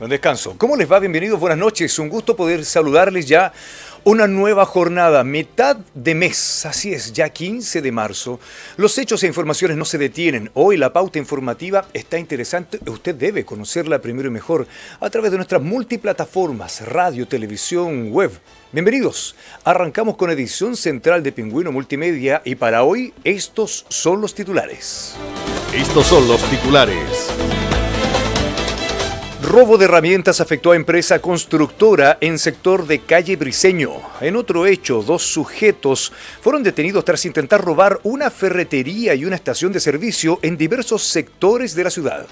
Buen descanso. ¿Cómo les va? Bienvenidos, buenas noches. Un gusto poder saludarles ya una nueva jornada, mitad de mes, así es, ya 15 de marzo. Los hechos e informaciones no se detienen. Hoy la pauta informativa está interesante. Usted debe conocerla primero y mejor a través de nuestras multiplataformas, radio, televisión, web. Bienvenidos. Arrancamos con edición central de Pingüino Multimedia y para hoy estos son los titulares. Estos son los titulares. Robo de herramientas afectó a empresa constructora en sector de calle Briseño. En otro hecho, dos sujetos fueron detenidos tras intentar robar una ferretería y una estación de servicio en diversos sectores de la ciudad.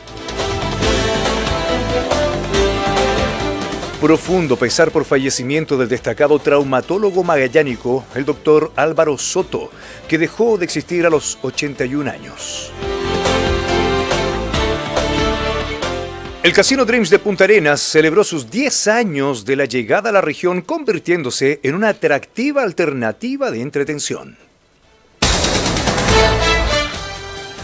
Profundo pesar por fallecimiento del destacado traumatólogo magallánico, el doctor Álvaro Soto, que dejó de existir a los 81 años. El Casino Dreams de Punta Arenas celebró sus 10 años de la llegada a la región, convirtiéndose en una atractiva alternativa de entretención.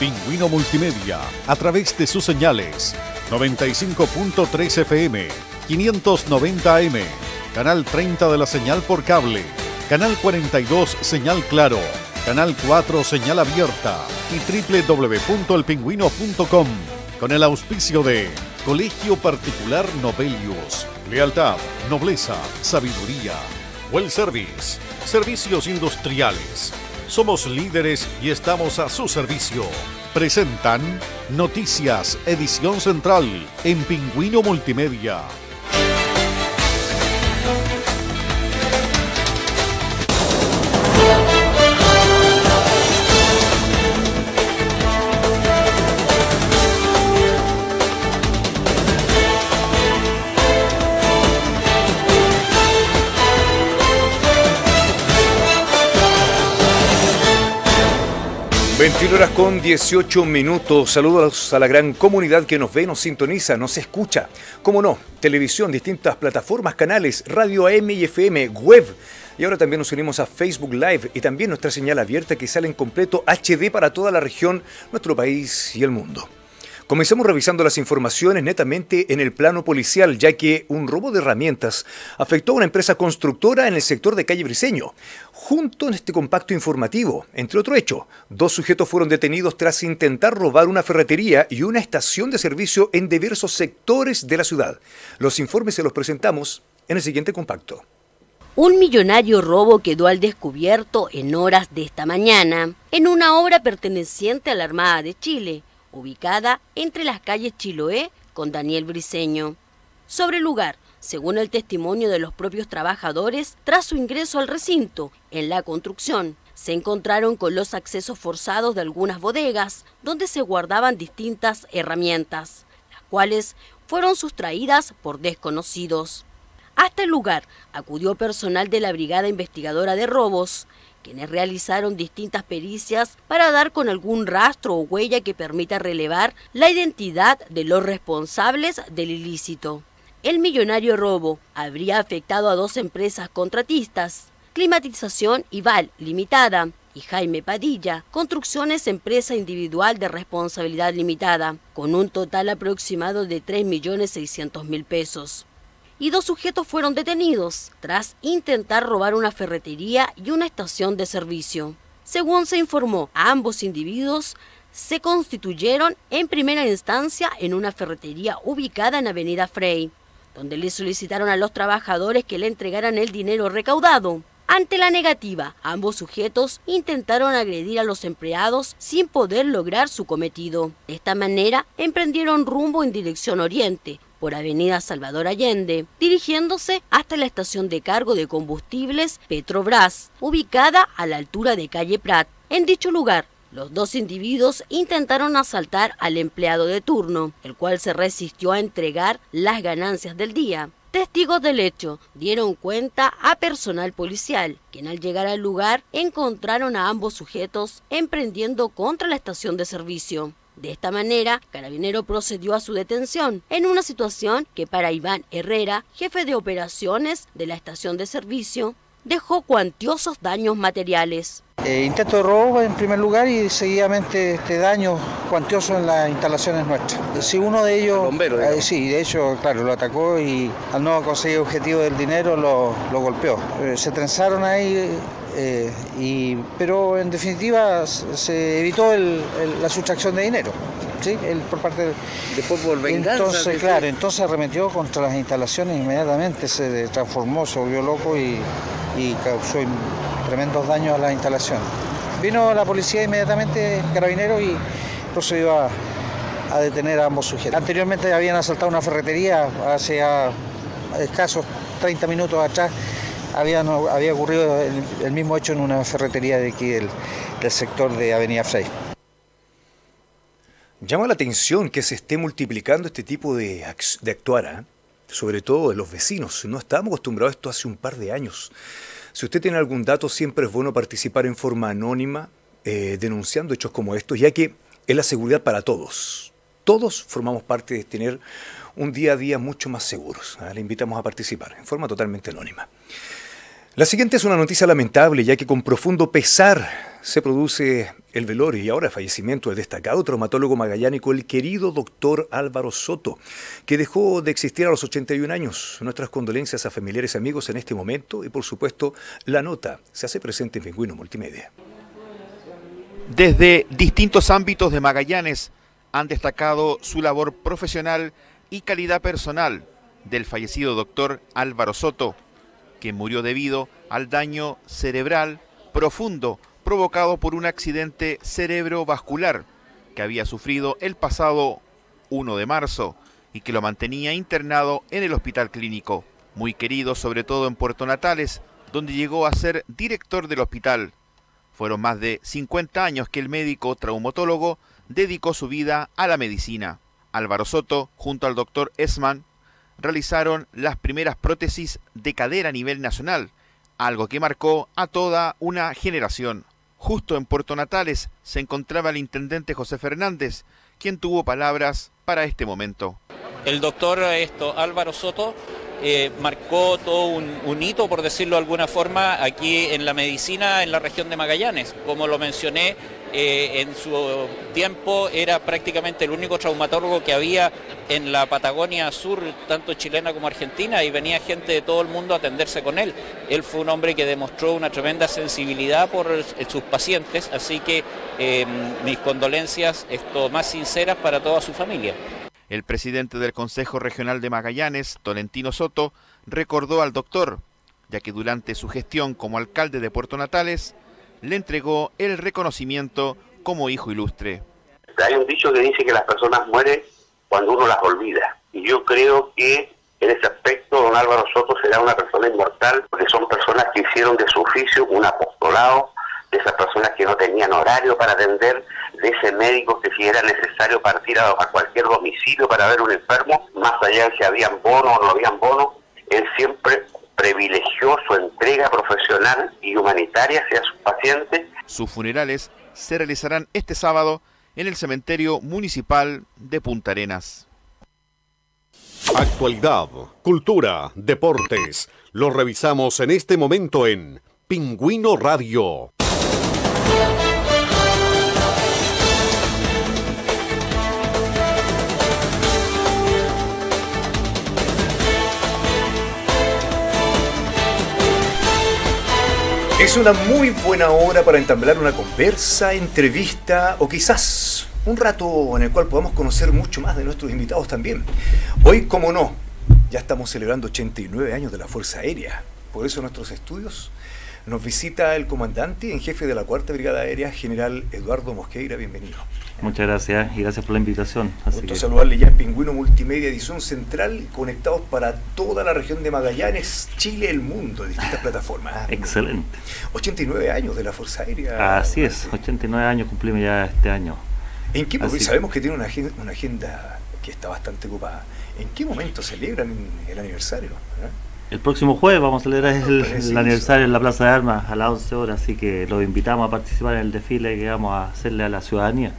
Pingüino Multimedia, a través de sus señales, 95.3 FM, 590 AM, Canal 30 de la señal por cable, Canal 42 señal claro, Canal 4 señal abierta y www.elpingüino.com con el auspicio de Colegio Particular Novelius. Lealtad, nobleza, sabiduría. Well Service. Servicios industriales. Somos líderes y estamos a su servicio. Presentan Noticias, edición central en Pingüino Multimedia. 21 horas con 18 minutos. Saludos a la gran comunidad que nos ve, nos sintoniza, nos escucha. Como no, televisión, distintas plataformas, canales, radio AM y FM, web. Y ahora también nos unimos a Facebook Live y también nuestra señal abierta que sale en completo HD para toda la región, nuestro país y el mundo. Comencemos revisando las informaciones netamente en el plano policial, ya que un robo de herramientas afectó a una empresa constructora en el sector de calle Briseño. Junto en este compacto informativo, entre otro hecho, dos sujetos fueron detenidos tras intentar robar una ferretería y una estación de servicio en diversos sectores de la ciudad. Los informes se los presentamos en el siguiente compacto. Un millonario robo quedó al descubierto en horas de esta mañana en una obra perteneciente a la Armada de Chile ubicada entre las calles Chiloé con Daniel Briceño. Sobre el lugar, según el testimonio de los propios trabajadores, tras su ingreso al recinto, en la construcción, se encontraron con los accesos forzados de algunas bodegas, donde se guardaban distintas herramientas, las cuales fueron sustraídas por desconocidos. Hasta el lugar acudió personal de la Brigada Investigadora de Robos, quienes realizaron distintas pericias para dar con algún rastro o huella que permita relevar la identidad de los responsables del ilícito. El millonario robo habría afectado a dos empresas contratistas, Climatización Ival Limitada y Jaime Padilla, Construcciones Empresa Individual de Responsabilidad Limitada, con un total aproximado de 3.600.000 pesos y dos sujetos fueron detenidos tras intentar robar una ferretería y una estación de servicio. Según se informó, ambos individuos se constituyeron en primera instancia en una ferretería ubicada en Avenida Frey, donde le solicitaron a los trabajadores que le entregaran el dinero recaudado. Ante la negativa, ambos sujetos intentaron agredir a los empleados sin poder lograr su cometido. De esta manera, emprendieron rumbo en dirección oriente, por Avenida Salvador Allende, dirigiéndose hasta la estación de cargo de combustibles Petrobras, ubicada a la altura de calle Prat. En dicho lugar, los dos individuos intentaron asaltar al empleado de turno, el cual se resistió a entregar las ganancias del día. Testigos del hecho dieron cuenta a personal policial, quien al llegar al lugar encontraron a ambos sujetos emprendiendo contra la estación de servicio. De esta manera, Carabinero procedió a su detención, en una situación que para Iván Herrera, jefe de operaciones de la estación de servicio, dejó cuantiosos daños materiales. Eh, intento de robo en primer lugar y seguidamente este daño cuantioso en las instalaciones nuestras. Si uno de ellos, eh, sí, de hecho, claro, lo atacó y al no conseguir objetivo del dinero lo, golpeó. Eh, se trenzaron ahí, y, pero en definitiva se evitó la sustracción de dinero. ¿sí? por parte de, por venganza. Entonces, claro, entonces arremetió contra las instalaciones inmediatamente, se transformó, se volvió loco y, y causó tremendos daños a la instalación. Vino la policía inmediatamente, carabinero, y procedió a, detener a ambos sujetos. Anteriormente habían asaltado una ferretería hace escasos 30 minutos atrás. Había, había ocurrido el, mismo hecho en una ferretería de aquí del, sector de Avenida Frey. Llama la atención que se esté multiplicando este tipo de, de actuar, ¿eh? sobre todo de los vecinos. No estábamos acostumbrados a esto hace un par de años. Si usted tiene algún dato, siempre es bueno participar en forma anónima, eh, denunciando hechos como estos, ya que es la seguridad para todos. Todos formamos parte de tener un día a día mucho más seguros. ¿ah? Le invitamos a participar en forma totalmente anónima. La siguiente es una noticia lamentable, ya que con profundo pesar se produce el velorio y ahora fallecimiento del destacado traumatólogo magallánico, el querido doctor Álvaro Soto, que dejó de existir a los 81 años. Nuestras condolencias a familiares y amigos en este momento y por supuesto la nota se hace presente en Pingüino Multimedia. Desde distintos ámbitos de Magallanes han destacado su labor profesional y calidad personal del fallecido doctor Álvaro Soto, que murió debido al daño cerebral profundo provocado por un accidente cerebrovascular que había sufrido el pasado 1 de marzo y que lo mantenía internado en el hospital clínico, muy querido sobre todo en Puerto Natales, donde llegó a ser director del hospital. Fueron más de 50 años que el médico traumatólogo dedicó su vida a la medicina. Álvaro Soto, junto al doctor Esman, realizaron las primeras prótesis de cadera a nivel nacional, algo que marcó a toda una generación. Justo en Puerto Natales se encontraba el intendente José Fernández, quien tuvo palabras para este momento. El doctor esto, Álvaro Soto eh, marcó todo un, hito, por decirlo de alguna forma, aquí en la medicina en la región de Magallanes. Como lo mencioné, eh, en su tiempo era prácticamente el único traumatólogo que había en la Patagonia Sur, tanto chilena como argentina, y venía gente de todo el mundo a atenderse con él. Él fue un hombre que demostró una tremenda sensibilidad por sus pacientes, así que em, mis condolencias esto, más sinceras para toda su familia. El presidente del Consejo Regional de Magallanes, Tolentino Soto, recordó al doctor, ya que durante su gestión como alcalde de Puerto Natales, le entregó el reconocimiento como hijo ilustre. Hay un dicho que dice que las personas mueren cuando uno las olvida. Y yo creo que en ese aspecto don Álvaro Soto será una persona inmortal porque son personas que hicieron de su oficio un apostolado, de esas personas que no tenían horario para atender, de ese médico que si era necesario partir a, cualquier domicilio para ver un enfermo, más allá de si habían bonos o no habían bonos, él siempre privilegió su entrega profesional y humanitaria hacia sus pacientes. Sus funerales se realizarán este sábado en el cementerio municipal de Punta Arenas. Actualidad, cultura, deportes. Lo revisamos en este momento en Pingüino Radio. Es una muy buena hora para entablar una conversa, entrevista o quizás un rato en el cual podamos conocer mucho más de nuestros invitados también. Hoy, como no, ya estamos celebrando 89 años de la Fuerza Aérea. Por eso nuestros estudios nos visita el comandante en jefe de la Cuarta Brigada Aérea, general Eduardo Mosqueira. Bienvenido. Muchas gracias y gracias por la invitación. Así Gusto saludarle ya en Pingüino Multimedia Edición Central, conectados para toda la región de Magallanes, Chile, el mundo, distintas plataformas. Excelente. 89 años de la Fuerza Aérea. Así es, 89 años cumplimos ya este año. ¿En qué momento? Sabemos que tiene una agenda, una agenda que está bastante ocupada. ¿En qué momento celebran el aniversario? ¿Eh? El próximo jueves vamos a celebrar el, aniversario en la Plaza de Armas a las 11 horas, así que los invitamos a participar en el desfile que vamos a hacerle a la ciudadanía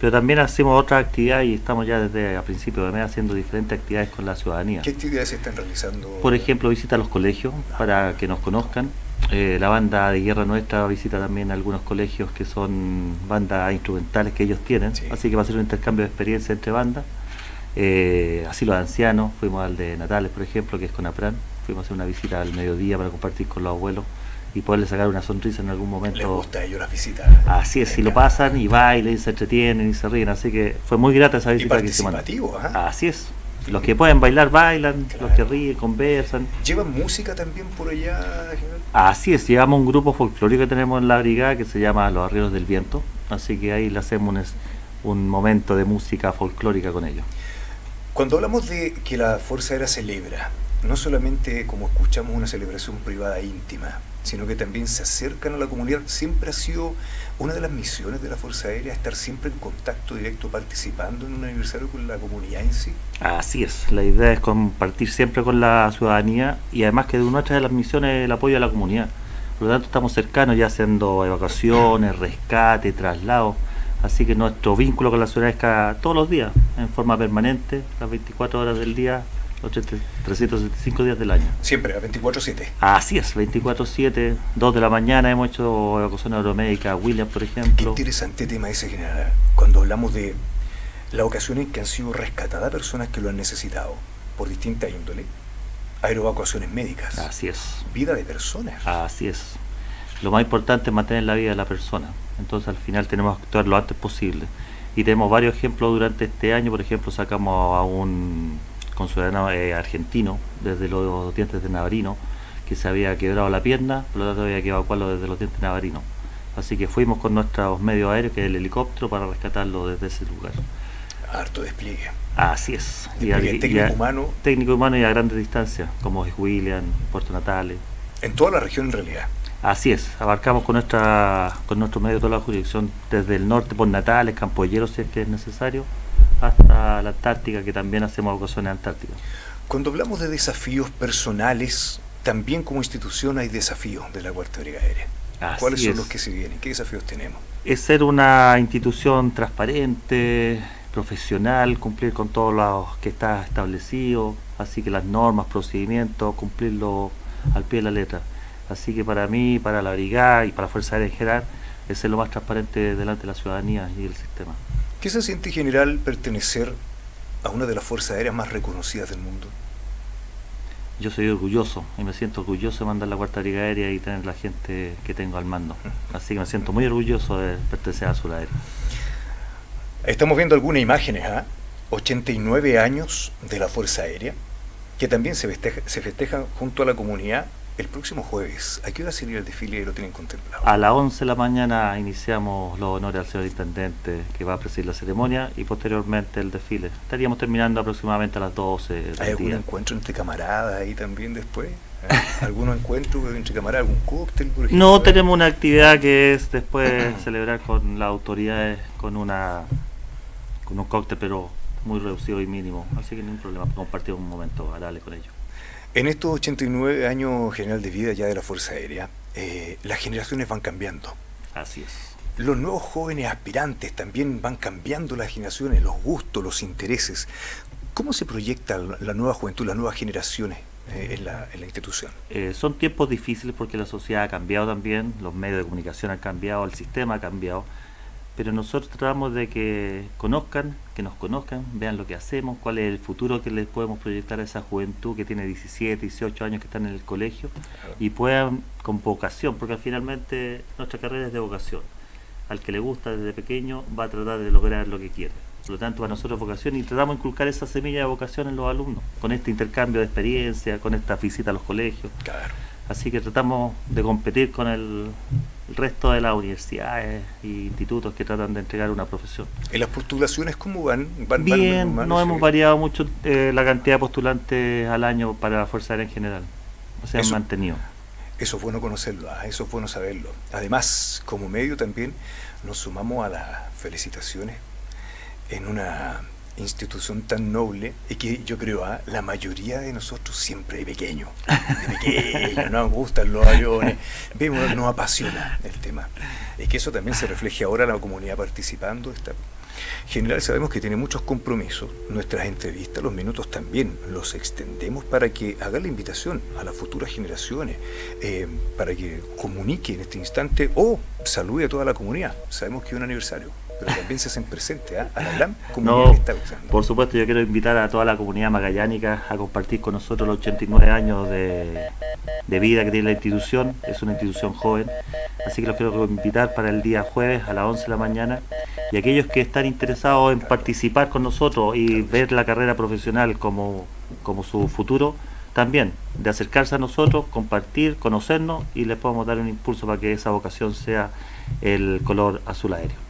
pero también hacemos otras actividades y estamos ya desde a principios de mes haciendo diferentes actividades con la ciudadanía. ¿Qué actividades se están realizando? Por ejemplo, visita a los colegios para que nos conozcan. Eh, la banda de guerra nuestra visita también algunos colegios que son bandas instrumentales que ellos tienen, así que va a ser un intercambio de experiencia entre bandas. Eh, así los ancianos, fuimos al de Natales, por ejemplo, que es con Apran, fuimos a hacer una visita al mediodía para compartir con los abuelos y poderles sacar una sonrisa en algún momento. Les gusta a ellos las visitas. Así es, si lo pasan y bailan y se entretienen y se ríen, así que fue muy grata esa visita que hicimos. ¿ah? Así es, los que pueden bailar, bailan, los que ríen, conversan. ¿Llevan música también por allá? Así es, llevamos un grupo folclórico que tenemos en la brigada que se llama Los Arrieros del Viento, así que ahí le hacemos un, un momento de música folclórica con ellos. Cuando hablamos de que la Fuerza Aérea celebra, no solamente como escuchamos una celebración privada íntima, sino que también se acercan a la comunidad. Siempre ha sido una de las misiones de la Fuerza Aérea estar siempre en contacto directo, participando en un aniversario con la comunidad en sí. Así es, la idea es compartir siempre con la ciudadanía y además que de nuestra de las misiones es el apoyo a la comunidad. Por lo tanto, estamos cercanos ya haciendo evacuaciones, rescate, traslado. Así que nuestro vínculo con la ciudadanía es todos los días, en forma permanente, las 24 horas del día, 375 días del año. Siempre, a 24-7. Así es, 24-7, 2 de la mañana hemos hecho evacuación aeromédica, William, por ejemplo. Qué interesante tema ese, general. Cuando hablamos de las ocasiones que han sido rescatadas personas que lo han necesitado por distinta índole, aeroevacuaciones médicas. Así es. Vida de personas. Así es. Lo más importante es mantener la vida de la persona. Entonces al final tenemos que actuar lo antes posible. Y tenemos varios ejemplos durante este año, por ejemplo, sacamos a un con ciudadano eh, argentino desde los dientes de Navarino, que se había quebrado la pierna, por lo tanto había que evacuarlo desde los dientes de Navarino. Así que fuimos con nuestros medios aéreos, que es el helicóptero, para rescatarlo desde ese lugar. Harto despliegue. Así es. Y, técnico humano. Técnico humano y a grandes distancias, como es William, Puerto Natales. En toda la región en realidad. Así es, abarcamos con nuestra con nuestro medio toda la jurisdicción, desde el norte por Natales, Campolleros si es que es necesario, hasta la Antártica, que también hacemos evacuaciones antárticas. Cuando hablamos de desafíos personales, también como institución hay desafíos de la Cuarta Brigada Aérea. ¿Cuáles son los que se vienen? ¿Qué desafíos tenemos? Es ser una institución transparente, profesional, cumplir con todo lo que está establecido, así que las normas, procedimientos, cumplirlo al pie de la letra. Así que para mí, para la brigada y para la Fuerza Aérea en general, es ser lo más transparente delante de la ciudadanía y el sistema. ¿Qué se siente en general pertenecer a una de las fuerzas aéreas más reconocidas del mundo? Yo soy orgulloso y me siento orgulloso de mandar la Cuarta Brigada Aérea y tener la gente que tengo al mando. Así que me siento muy orgulloso de pertenecer a Azul Aérea. Estamos viendo algunas imágenes, ¿ah? 89 años de la Fuerza Aérea, que también se festeja, se festeja junto a la comunidad el próximo jueves, ¿a qué hora sería el desfile y lo tienen contemplado? A las 11 de la mañana iniciamos los honores al señor intendente que va a presidir la ceremonia y posteriormente el desfile. Estaríamos terminando aproximadamente a las 12. ¿Hay algún encuentro entre camaradas ahí también después? ¿Eh? ¿Algún encuentro entre camaradas, algún cóctel, por ejemplo? No, tenemos una actividad que es después celebrar con las autoridades con una con un cóctel, pero muy reducido y mínimo. Así que no hay problema, compartir un momento agradable con ellos. En estos 89 años general de vida ya de la Fuerza Aérea, eh, las generaciones van cambiando. Así es. Los nuevos jóvenes aspirantes también van cambiando las generaciones, los gustos, los intereses. ¿Cómo se proyecta la nueva juventud, las nuevas generaciones eh, en, la, institución? Eh, son tiempos difíciles porque la sociedad ha cambiado también, los medios de comunicación han cambiado, el sistema ha cambiado pero nosotros tratamos de que conozcan, que nos conozcan, vean lo que hacemos, cuál es el futuro que les podemos proyectar a esa juventud que tiene 17, 18 años que están en el colegio y puedan con vocación, porque finalmente nuestra carrera es de vocación. Al que le gusta desde pequeño va a tratar de lograr lo que quiere. Por lo tanto, para nosotros es vocación y tratamos de inculcar esa semilla de vocación en los alumnos, con este intercambio de experiencia, con esta visita a los colegios. Así que tratamos de competir con el, resto de las universidades e institutos que tratan de entregar una profesión. ¿En las postulaciones cómo van? Bien, no hemos variado mucho eh, la cantidad de postulantes al año para la Fuerza Aérea en general. O sea, han mantenido. Eso es bueno conocerlo, ah, eso es bueno saberlo. Además, como medio también nos sumamos a las felicitaciones en una institución tan noble y que yo creo a ¿ah? la mayoría de nosotros siempre de pequeño, de pequeño, nos gustan los aviones, vemos, nos apasiona el tema. Y que eso también se refleje ahora en la comunidad participando, está General, sabemos que tiene muchos compromisos. Nuestras entrevistas, los minutos también, los extendemos para que haga la invitación a las futuras generaciones, eh, para que comunique en este instante o salude a toda la comunidad. Sabemos que es un aniversario pero también se hacen presentes ¿ah? a la gran comunidad que está usando. Por supuesto, yo quiero invitar a toda la comunidad magallánica a compartir con nosotros los 89 años de, vida que tiene la institución. Es una institución joven, así que los quiero invitar para el día jueves a las 11 de la mañana. Y aquellos que están interesados en participar con nosotros y ver la carrera profesional como, como su futuro, también de acercarse a nosotros, compartir, conocernos y les podemos dar un impulso para que esa vocación sea el color azul aéreo.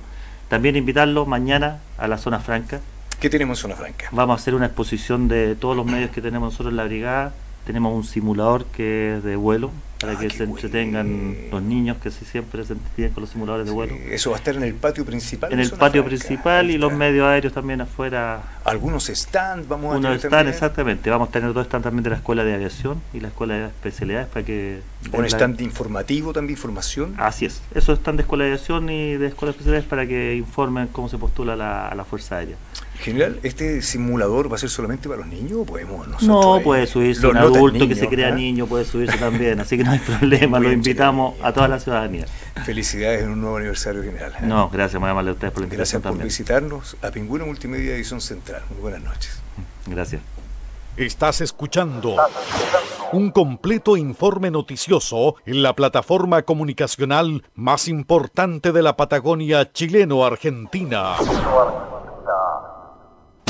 También invitarlo mañana a la zona franca. ¿Qué tenemos en zona franca? Vamos a hacer una exposición de todos los medios que tenemos nosotros en la brigada. Tenemos un simulador que es de vuelo, para ah, que se entretengan los niños que siempre se entretienen con los simuladores de vuelo. ¿Eso va a estar en el patio principal? En el patio principal y los medios aéreos también afuera. ¿Algunos stands vamos a Unos stands, exactamente. Vamos a tener dos stands también de la Escuela de Aviación y la Escuela de Especialidades para que... ¿Un stand informativo también, información? Así es. Esos están de Escuela de Aviación y de Escuela de Especialidades para que informen cómo se postula la, a la Fuerza Aérea. General, ¿este simulador va a ser solamente para los niños o podemos nosotros? No, puede subirse un adulto que se crea niño, puede subirse también, así que no hay problema, lo invitamos a toda la ciudadanía. Felicidades en un nuevo aniversario general. ¿eh? No, gracias, muy amable a ustedes por la invitación Gracias por visitarnos a Pingüino Multimedia Edición Central. Muy buenas noches. Gracias. Estás escuchando un completo informe noticioso en la plataforma comunicacional más importante de la Patagonia chileno-argentina.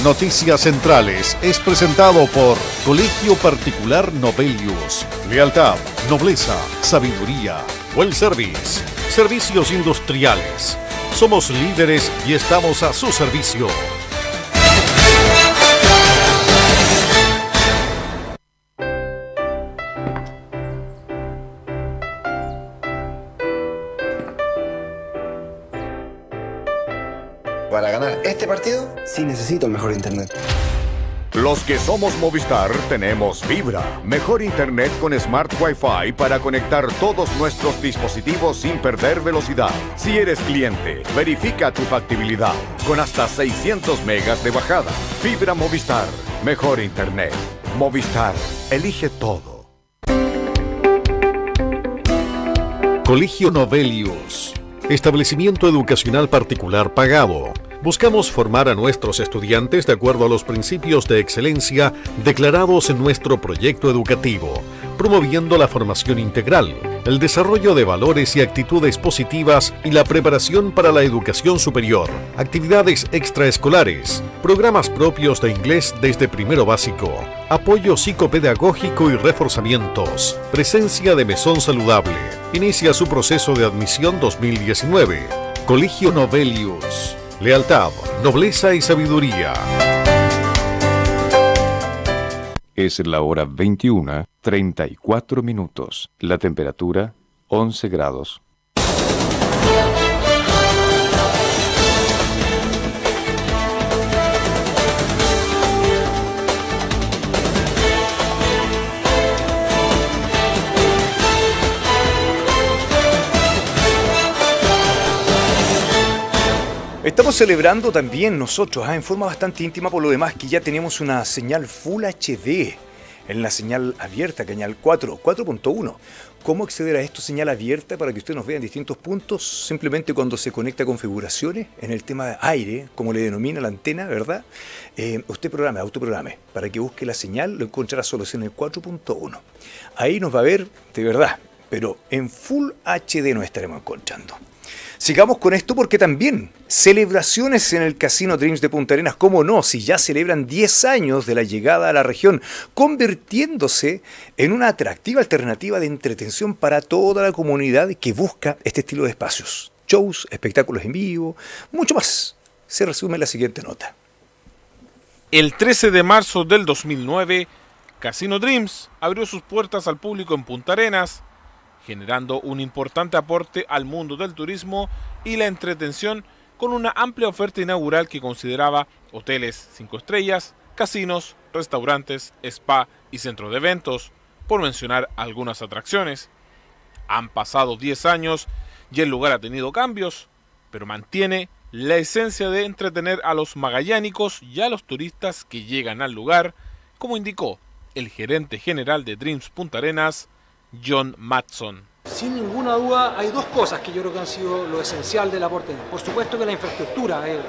Noticias Centrales es presentado por Colegio Particular Novelius. Lealtad, nobleza, sabiduría. Well Service. Servicios industriales. Somos líderes y estamos a su servicio. Sí necesito el mejor internet. Los que somos Movistar tenemos Fibra, mejor internet con Smart Wi-Fi para conectar todos nuestros dispositivos sin perder velocidad. Si eres cliente, verifica tu factibilidad con hasta 600 megas de bajada. Fibra Movistar, mejor internet. Movistar, elige todo. Colegio Novelius, establecimiento educacional particular pagado Buscamos formar a nuestros estudiantes de acuerdo a los principios de excelencia declarados en nuestro proyecto educativo, promoviendo la formación integral, el desarrollo de valores y actitudes positivas y la preparación para la educación superior, actividades extraescolares, programas propios de inglés desde primero básico, apoyo psicopedagógico y reforzamientos, presencia de mesón saludable. Inicia su proceso de admisión 2019. Colegio Novelius lealtad, nobleza y sabiduría. Es la hora 21, 34 minutos. La temperatura 11 grados. Estamos celebrando también nosotros, ah, en forma bastante íntima por lo demás, que ya tenemos una señal Full HD en la señal abierta, señal 4, 4.1. ¿Cómo acceder a esto, señal abierta, para que usted nos vea en distintos puntos? Simplemente cuando se conecta a configuraciones, en el tema de aire, como le denomina la antena, ¿verdad? Eh, usted programe, autoprograme, para que busque la señal, lo encontrará solo en el 4.1. Ahí nos va a ver de verdad, pero en Full HD nos estaremos encontrando. Sigamos con esto porque también celebraciones en el Casino Dreams de Punta Arenas, ¿cómo no? Si ya celebran 10 años de la llegada a la región, convirtiéndose en una atractiva alternativa de entretención para toda la comunidad que busca este estilo de espacios. Shows, espectáculos en vivo, mucho más. Se resume en la siguiente nota. El 13 de marzo del 2009, Casino Dreams abrió sus puertas al público en Punta Arenas generando un importante aporte al mundo del turismo y la entretención con una amplia oferta inaugural que consideraba hoteles 5 estrellas, casinos, restaurantes, spa y centro de eventos, por mencionar algunas atracciones. Han pasado 10 años y el lugar ha tenido cambios, pero mantiene la esencia de entretener a los magallánicos y a los turistas que llegan al lugar, como indicó el gerente general de Dreams Punta Arenas, John Matson. Sin ninguna duda hay dos cosas que yo creo que han sido lo esencial del aporte. Por supuesto que la infraestructura eh,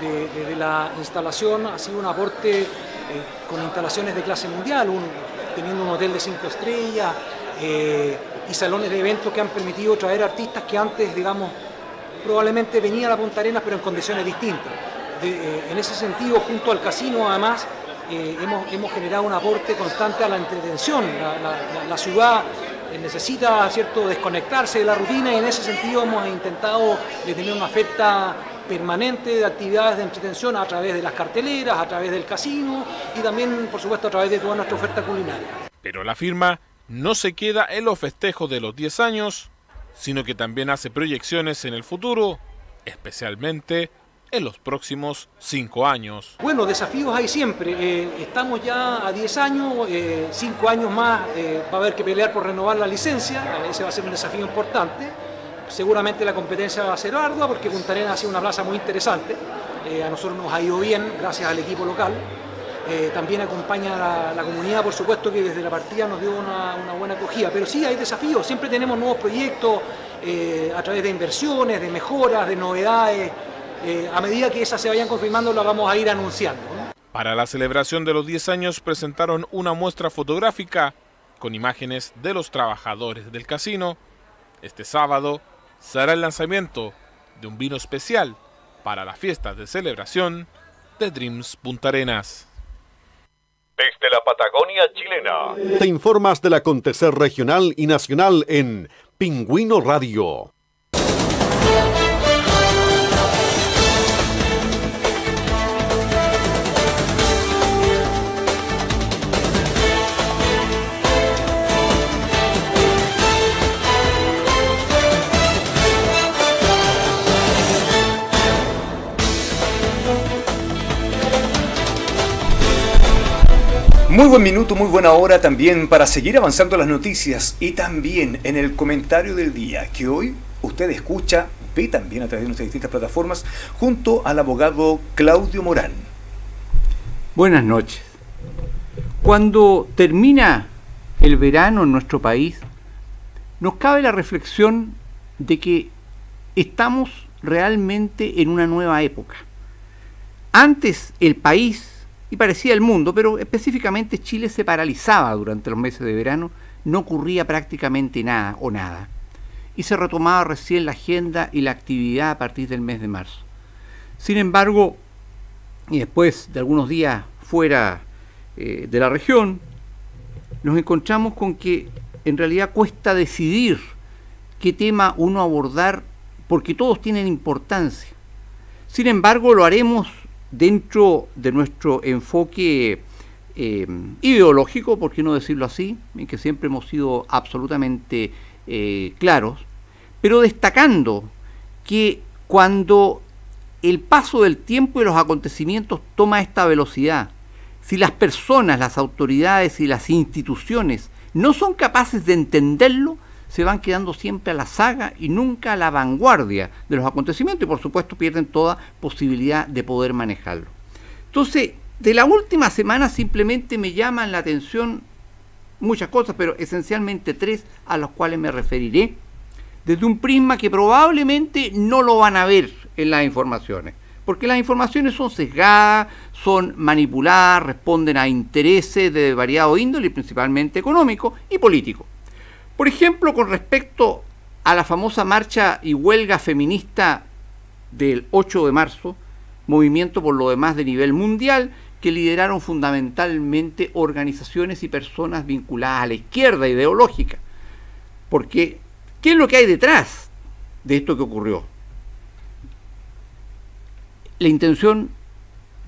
de, la instalación ha sido un aporte eh, con instalaciones de clase mundial, teniendo un hotel de cinco estrellas eh, y salones de eventos que han permitido traer artistas que antes, digamos, probablemente venían a Punta Arenas pero en condiciones distintas. en ese sentido, junto al casino además, hemos, generado un aporte constante a la entretención. la ciudad eh, necesita cierto desconectarse de la rutina y en ese sentido hemos intentado tener una oferta permanente de actividades de entretención a través de las carteleras, a través del casino y también, por supuesto, a través de toda nuestra oferta culinaria. Pero la firma no se queda en los festejos de los 10 años, sino que también hace proyecciones en el futuro, especialmente en los próximos cinco años. Bueno, desafíos hay siempre. Eh, estamos ya a 10 años, eh, cinco años más eh, va a haber que pelear por renovar la licencia, ese va a ser un desafío importante. Seguramente la competencia va a ser ardua porque Punta Arenas ha sido una plaza muy interesante. a nosotros nos ha ido bien gracias al equipo local. también acompaña a la, comunidad, por supuesto, que desde la partida nos dio una, una buena acogida. Pero sí hay desafíos, siempre tenemos nuevos proyectos a través de inversiones, de mejoras, de novedades. Eh, a medida que esas se vayan confirmando, lo vamos a ir anunciando. Para la celebración de los 10 años presentaron una muestra fotográfica con imágenes de los trabajadores del casino. Este sábado será el lanzamiento de un vino especial para la fiesta de celebración de Dreams Punta Arenas. Desde la Patagonia chilena. Te informas del acontecer regional y nacional en Pingüino Radio. Muy buen minuto, muy buena hora también para seguir avanzando las noticias y también en el comentario del día que hoy usted escucha, ve también a través de nuestras distintas plataformas junto al abogado Claudio Morán. Buenas noches. Cuando termina el verano en nuestro país, nos cabe la reflexión de que estamos realmente en una nueva época. Antes el país y parecía el mundo, pero específicamente Chile se paralizaba durante los meses de verano, no ocurría prácticamente nada o nada. Y se retomaba recién la agenda y la actividad a partir del mes de marzo. Sin embargo, y después de algunos días fuera eh, de la región, nos encontramos con que en realidad cuesta decidir qué tema uno abordar porque todos tienen importancia. Sin embargo, lo haremos dentro de nuestro enfoque eh, ideológico, por qué no decirlo así, en que siempre hemos sido absolutamente eh, claros, pero destacando que cuando el paso del tiempo y los acontecimientos toma esta velocidad, si las personas, las autoridades y las instituciones no son capaces de entenderlo, se van quedando siempre a la saga y nunca a la vanguardia de los acontecimientos y por supuesto pierden toda posibilidad de poder manejarlo. Entonces, de la última semana simplemente me llaman la atención muchas cosas, pero esencialmente tres a las cuales me referiré, desde un prisma que probablemente no lo van a ver en las informaciones, porque las informaciones son sesgadas, son manipuladas, responden a intereses de variado índole, principalmente económico y político. Por ejemplo, con respecto a la famosa marcha y huelga feminista del 8 de marzo, movimiento por lo demás de nivel mundial, que lideraron fundamentalmente organizaciones y personas vinculadas a la izquierda ideológica. Porque, ¿qué es lo que hay detrás de esto que ocurrió? La intención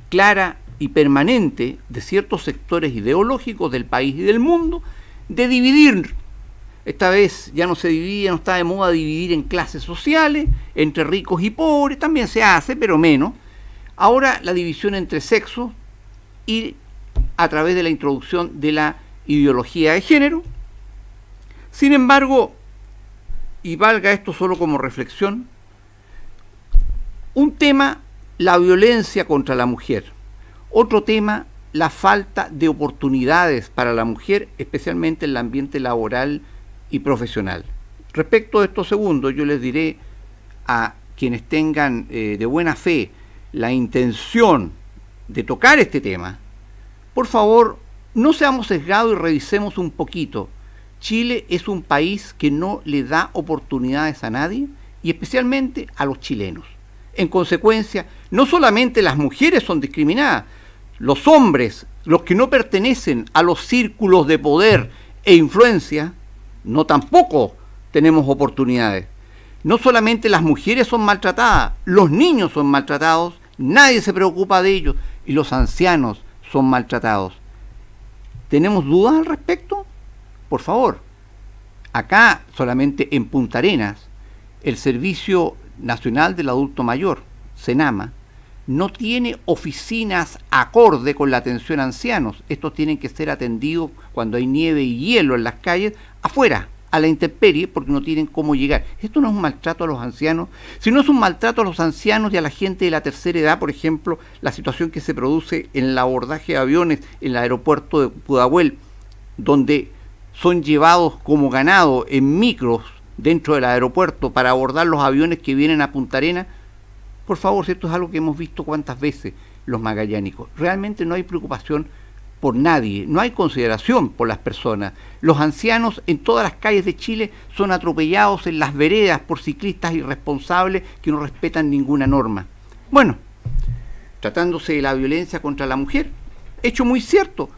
clara y permanente de ciertos sectores ideológicos del país y del mundo de dividir esta vez ya no se divide, no está de moda dividir en clases sociales, entre ricos y pobres, también se hace, pero menos. Ahora la división entre sexos y a través de la introducción de la ideología de género. Sin embargo, y valga esto solo como reflexión, Un tema, la violencia contra la mujer. Otro tema, la falta de oportunidades para la mujer, especialmente en el ambiente laboral y profesional. Respecto a esto segundo, yo les diré a quienes tengan eh, de buena fe la intención de tocar este tema, por favor, no seamos sesgados y revisemos un poquito. Chile es un país que no le da oportunidades a nadie y especialmente a los chilenos. En consecuencia, no solamente las mujeres son discriminadas, los hombres, los que no pertenecen a los círculos de poder e influencia, no tampoco tenemos oportunidades. No solamente las mujeres son maltratadas, los niños son maltratados, nadie se preocupa de ellos y los ancianos son maltratados. ¿Tenemos dudas al respecto? Por favor, acá solamente en Punta Arenas, el Servicio Nacional del Adulto Mayor, SENAMA, no tiene oficinas acorde con la atención a ancianos. Estos tienen que ser atendidos cuando hay nieve y hielo en las calles, afuera, a la intemperie porque no tienen cómo llegar. Esto no es un maltrato a los ancianos, sino es un maltrato a los ancianos y a la gente de la tercera edad, por ejemplo, la situación que se produce en el abordaje de aviones en el aeropuerto de Pudahuel, donde son llevados como ganado en micros dentro del aeropuerto para abordar los aviones que vienen a Punta Arena. Por favor, esto es algo que hemos visto cuántas veces los magallánicos. Realmente no hay preocupación por nadie, no hay consideración por las personas. Los ancianos en todas las calles de Chile son atropellados en las veredas por ciclistas irresponsables que no respetan ninguna norma. Bueno, tratándose de la violencia contra la mujer, hecho muy cierto.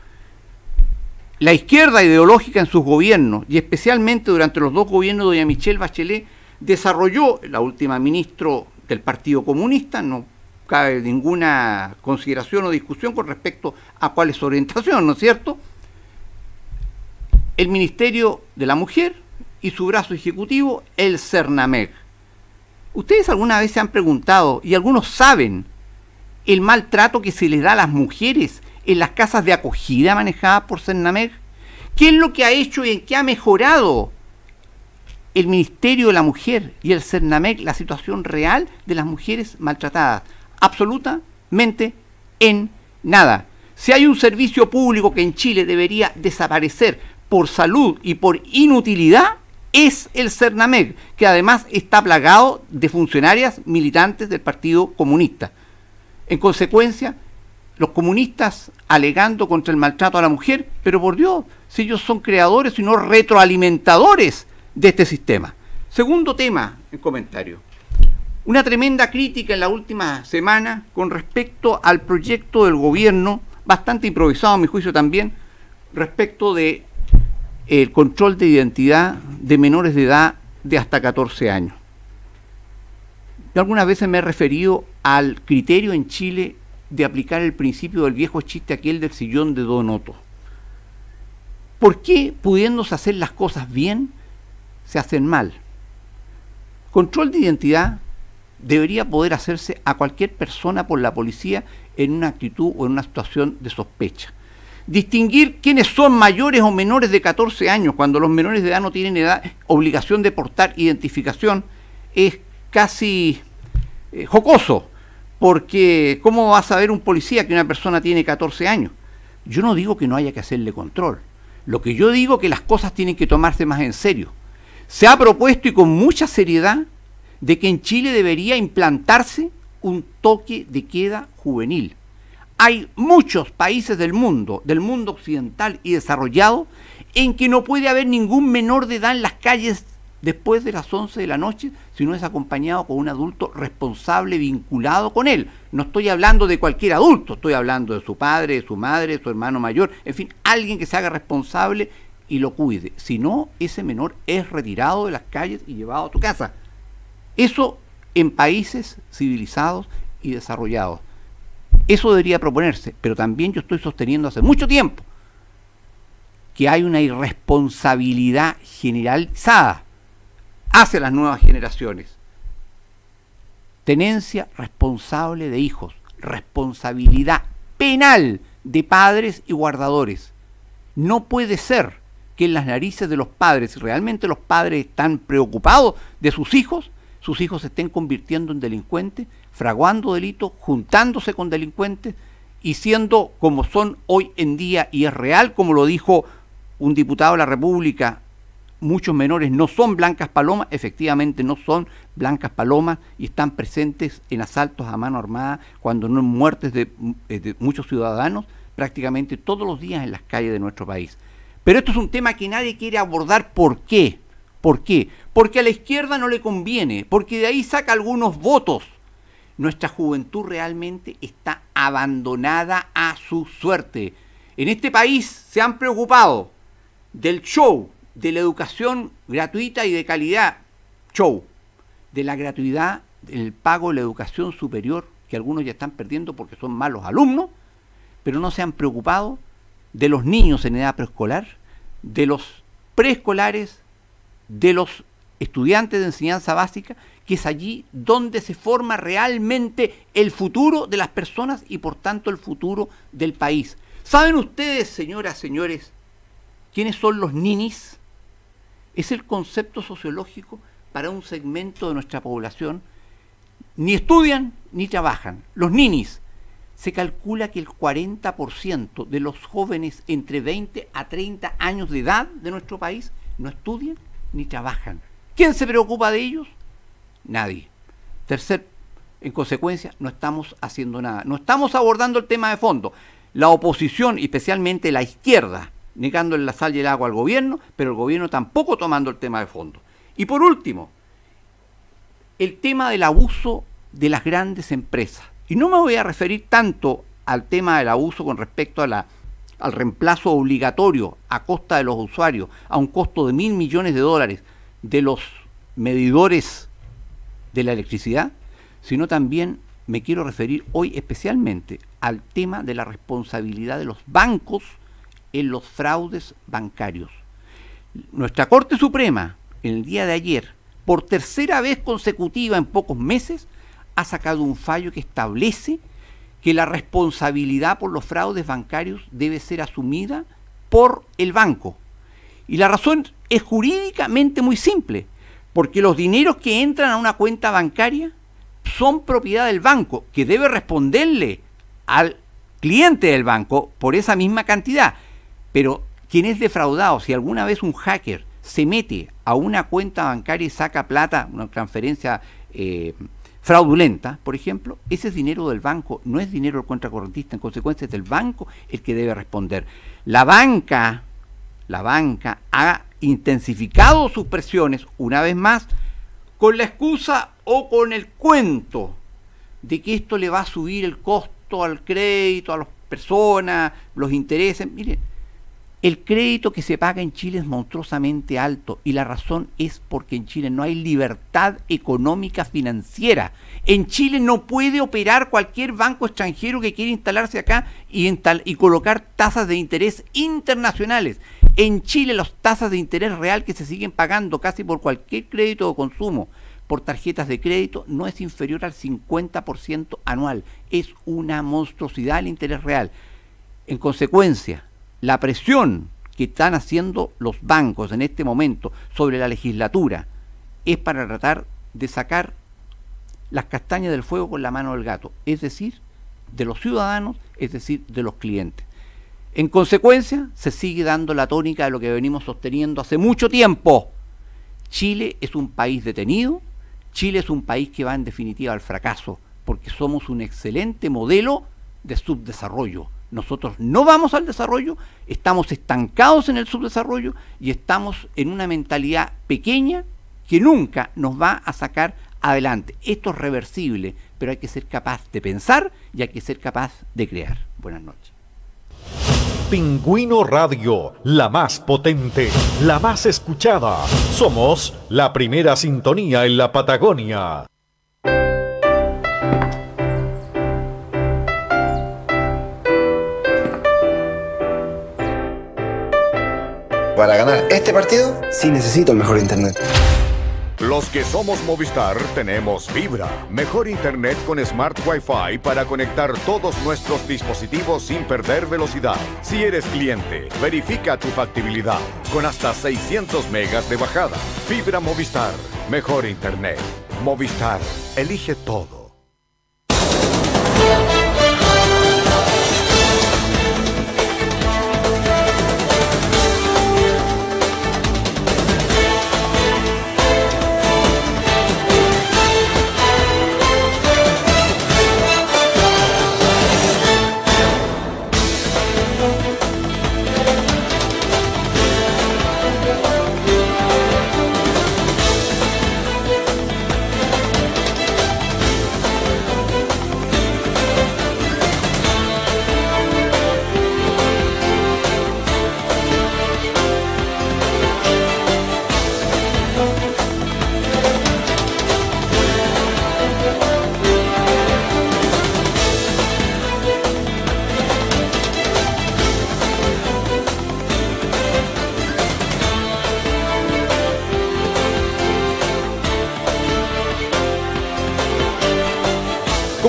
La izquierda ideológica en sus gobiernos, y especialmente durante los dos gobiernos de doña Michelle Bachelet, desarrolló, la última ministro del Partido Comunista, no cabe ninguna consideración o discusión con respecto a cuál es su orientación, ¿no es cierto? El Ministerio de la Mujer y su brazo ejecutivo, el CERNAMEG. Ustedes alguna vez se han preguntado, y algunos saben, el maltrato que se les da a las mujeres en las casas de acogida manejadas por CERNAMEG? ¿Qué es lo que ha hecho y en qué ha mejorado el Ministerio de la Mujer y el CERNAMEG la situación real de las mujeres maltratadas? Absolutamente en nada. Si hay un servicio público que en Chile debería desaparecer por salud y por inutilidad, es el CERNAMEG, que además está plagado de funcionarias militantes del Partido Comunista. En consecuencia, los comunistas alegando contra el maltrato a la mujer, pero por Dios, si ellos son creadores y no retroalimentadores de este sistema. Segundo tema en comentario. Una tremenda crítica en la última semana con respecto al proyecto del gobierno, bastante improvisado a mi juicio también, respecto de el control de identidad de menores de edad de hasta 14 años. Yo algunas veces me he referido al criterio en Chile de aplicar el principio del viejo chiste aquel del sillón de Donoto. ¿Por qué pudiéndose hacer las cosas bien, se hacen mal? Control de identidad debería poder hacerse a cualquier persona por la policía en una actitud o en una situación de sospecha. Distinguir quiénes son mayores o menores de 14 años cuando los menores de edad no tienen edad, obligación de portar identificación es casi eh, jocoso, porque ¿cómo va a saber un policía que una persona tiene 14 años? Yo no digo que no haya que hacerle control, lo que yo digo es que las cosas tienen que tomarse más en serio. Se ha propuesto y con mucha seriedad de que en Chile debería implantarse un toque de queda juvenil. Hay muchos países del mundo, del mundo occidental y desarrollado, en que no puede haber ningún menor de edad en las calles después de las 11 de la noche si no es acompañado con un adulto responsable vinculado con él. No estoy hablando de cualquier adulto, estoy hablando de su padre, de su madre, de su hermano mayor, en fin, alguien que se haga responsable y lo cuide. Si no, ese menor es retirado de las calles y llevado a tu casa. Eso en países civilizados y desarrollados. Eso debería proponerse, pero también yo estoy sosteniendo hace mucho tiempo que hay una irresponsabilidad generalizada hacia las nuevas generaciones. Tenencia responsable de hijos, responsabilidad penal de padres y guardadores. No puede ser que en las narices de los padres, si realmente los padres están preocupados de sus hijos, sus hijos se estén convirtiendo en delincuentes, fraguando delitos, juntándose con delincuentes y siendo como son hoy en día, y es real como lo dijo un diputado de la República, muchos menores no son blancas palomas, efectivamente no son blancas palomas y están presentes en asaltos a mano armada, cuando no en muertes de, eh, de, muchos ciudadanos, prácticamente todos los días en las calles de nuestro país. Pero esto es un tema que nadie quiere abordar. ¿Por qué? ¿Por qué? Porque a la izquierda no le conviene, porque de ahí saca algunos votos. Nuestra juventud realmente está abandonada a su suerte. En este país se han preocupado del show, de la educación gratuita y de calidad, show, de la gratuidad, del pago de la educación superior, que algunos ya están perdiendo porque son malos alumnos, pero no se han preocupado de los niños en edad preescolar, de los preescolares, de los estudiantes de enseñanza básica, que es allí donde se forma realmente el futuro de las personas y por tanto el futuro del país. ¿Saben ustedes, señoras, señores, quiénes son los ninis? Es el concepto sociológico para un segmento de nuestra población. Ni estudian ni trabajan. Los ninis. Se calcula que el 40% de los jóvenes entre 20 a 30 años de edad de nuestro país no estudian ni trabajan. ¿Quién se preocupa de ellos? Nadie. Tercer, en consecuencia, no estamos haciendo nada. No estamos abordando el tema de fondo. La oposición, especialmente la izquierda, negándole la sal y el agua al gobierno, pero el gobierno tampoco tomando el tema de fondo. Y por último, el tema del abuso de las grandes empresas. Y no me voy a referir tanto al tema del abuso con respecto a la, al reemplazo obligatorio a costa de los usuarios, a un costo de mil millones de dólares de los medidores de la electricidad, sino también me quiero referir hoy especialmente al tema de la responsabilidad de los bancos en los fraudes bancarios. Nuestra Corte Suprema, en el día de ayer, por tercera vez consecutiva en pocos meses, ha sacado un fallo que establece que la responsabilidad por los fraudes bancarios debe ser asumida por el banco. Y la razón es jurídicamente muy simple, porque los dineros que entran a una cuenta bancaria son propiedad del banco, que debe responderle al cliente del banco por esa misma cantidad. Pero quien es defraudado, si alguna vez un hacker se mete a una cuenta bancaria y saca plata, una transferencia eh, fraudulenta, por ejemplo, ese es dinero del banco, no es dinero del contracorrentista, en consecuencia es del banco el que debe responder. La banca, la banca ha intensificado sus presiones, una vez más, con la excusa o con el cuento de que esto le va a subir el costo al crédito, a las personas, los intereses. Miren, el crédito que se paga en Chile es monstruosamente alto y la razón es porque en Chile no hay libertad económica financiera. En Chile no puede operar cualquier banco extranjero que quiera instalarse acá y, colocar tasas de interés internacionales. En Chile las tasas de interés real que se siguen pagando casi por cualquier crédito o consumo por tarjetas de crédito no es inferior al 50% anual. Es una monstruosidad el interés real. En consecuencia, la presión que están haciendo los bancos en este momento sobre la legislatura es para tratar de sacar las castañas del fuego con la mano del gato, es decir, de los ciudadanos, es decir, de los clientes. En consecuencia, se sigue dando la tónica de lo que venimos sosteniendo hace mucho tiempo. Chile es un país detenido, Chile es un país que va en definitiva al fracaso, porque somos un excelente modelo de subdesarrollo nosotros no vamos al desarrollo, estamos estancados en el subdesarrollo y estamos en una mentalidad pequeña que nunca nos va a sacar adelante. Esto es reversible, pero hay que ser capaz de pensar y hay que ser capaz de crear. Buenas noches. Pingüino Radio, la más potente, la más escuchada. Somos la primera sintonía en la Patagonia. Para ganar este partido, sí necesito el mejor internet. Los que somos Movistar tenemos Fibra, mejor internet con Smart Wi-Fi para conectar todos nuestros dispositivos sin perder velocidad. Si eres cliente, verifica tu factibilidad con hasta 600 megas de bajada. Fibra Movistar, mejor internet. Movistar, elige todo.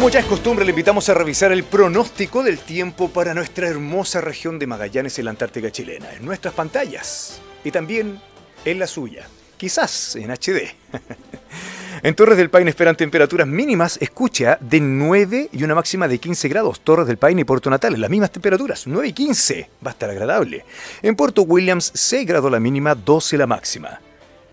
Como ya es costumbre, le invitamos a revisar el pronóstico del tiempo para nuestra hermosa región de Magallanes en la Antártica chilena, en nuestras pantallas y también en la suya, quizás en HD. En Torres del Paine esperan temperaturas mínimas, escucha, de 9 y una máxima de 15 grados. Torres del Paine y Puerto Natales, las mismas temperaturas, 9 y 15. Va a estar agradable. En Puerto Williams, 6 grados la mínima, 12 la máxima.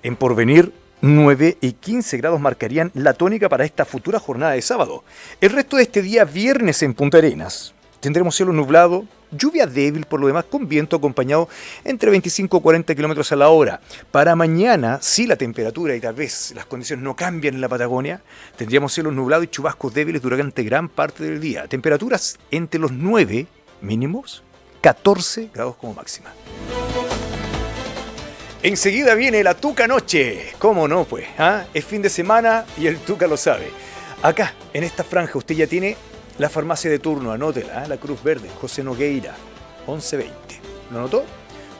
En Porvenir, 9 y 15 grados marcarían la tónica para esta futura jornada de sábado. El resto de este día viernes en Punta Arenas tendremos cielo nublado, lluvia débil por lo demás con viento acompañado entre 25 y 40 kilómetros a la hora. Para mañana, si la temperatura y tal vez las condiciones no cambian en la Patagonia, tendríamos cielo nublado y chubascos débiles durante gran parte del día. Temperaturas entre los 9 mínimos, 14 grados como máxima. Enseguida viene la Tuca Noche. ¿Cómo no, pues? ¿Ah? Es fin de semana y el Tuca lo sabe. Acá, en esta franja, usted ya tiene la farmacia de turno. Anótela, ¿ah? la Cruz Verde, José Nogueira, 1120. ¿Lo anotó?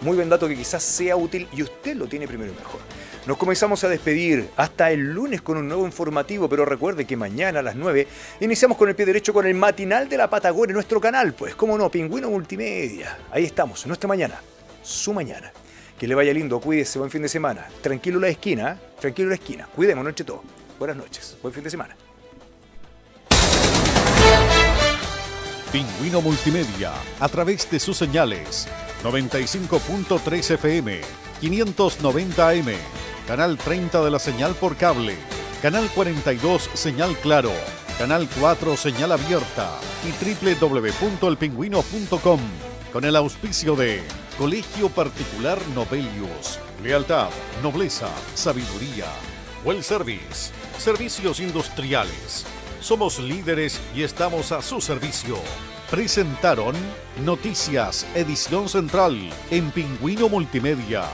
Muy buen dato que quizás sea útil y usted lo tiene primero y mejor. Nos comenzamos a despedir hasta el lunes con un nuevo informativo, pero recuerde que mañana a las 9 iniciamos con el pie derecho con el matinal de la Patagonia nuestro canal, pues cómo no, Pingüino Multimedia. Ahí estamos, nuestra mañana, su mañana. Que le vaya lindo, cuídese, buen fin de semana. Tranquilo la esquina, tranquilo la esquina. Cuidémonos entre todos. Buenas noches, buen fin de semana. Pingüino Multimedia, a través de sus señales 95.3 FM, 590 AM, Canal 30 de la señal por cable, Canal 42 señal claro, Canal 4 señal abierta y www.elpingüino.com con el auspicio de Colegio Particular Novelius, Lealtad, Nobleza, Sabiduría, Well Service, Servicios Industriales. Somos líderes y estamos a su servicio. Presentaron Noticias, edición central en Pingüino Multimedia.